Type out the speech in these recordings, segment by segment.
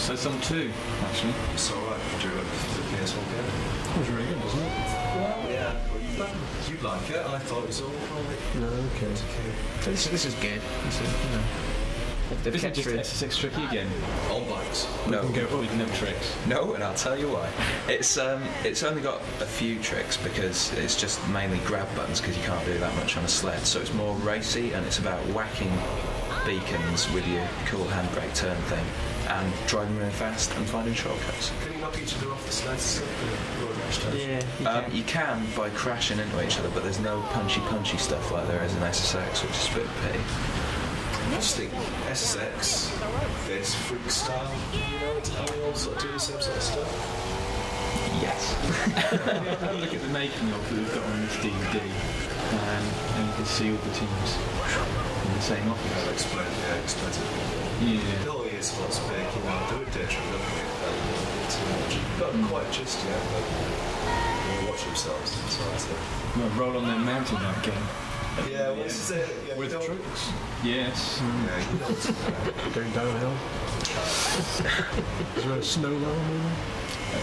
So some too, actually. It's alright, do it the PS1 game. It was really good, wasn't it? Well, yeah, you, you'd like it. I thought it was all right. No, okay. This, this is good. This is, you know, they've Isn't it kept just through. SSX tricky again? On bikes. No, We can go with no tricks. no, and I'll tell you why. It's um, it's only got a few tricks because it's just mainly grab buttons because you can't do that much on a sled. So it's more racy and it's about whacking beacons with your cool handbrake turn thing and driving really fast and finding shortcuts. Can you knock each other off the sleds? The road rash types? Yeah, you Um, can. you can by crashing into each other, but there's no punchy punchy stuff like there is in SSX, which is a bit of a pity. Just think SSX, this Freekstyle, you know, it's how we all sort of do the same sort of stuff. Yes. Have a look at the making of that we've got on this DVD, um, and you can see all the teams in the same I'll office. explain, yeah, explain it. Yeah. The whole year's sports big, you know, do a day trip, look at it, a little bit too much. Not quite just yet, but they watch themselves, so that's it. Well, roll on their mountain bike game. Yeah, well, this is it. Yeah, With you don't- tricks. Yes. Yeah, you know what's going. Going downhill. is there a snow line?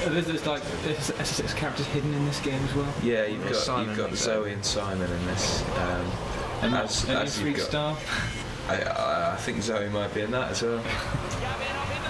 Uh, there's, there's like there's SSX characters hidden in this game as well. Yeah, you've Yeah, got Psymon you've got Zoe and Psymon in this. Um, And as, any as three you've got, star. I, I, I think Zoe might be in that as well. I don't know.